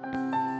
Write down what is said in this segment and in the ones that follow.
Música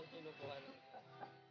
called Universal.